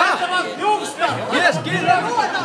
Ah. Yes, get it up.